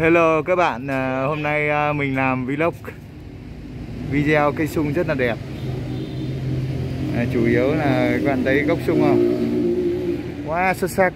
Hello các bạn, à, hôm nay à, mình làm vlog. Video cây sung rất là đẹp. À, Chủ yếu là các bạn thấy gốc sung không? Quá xuất sắc.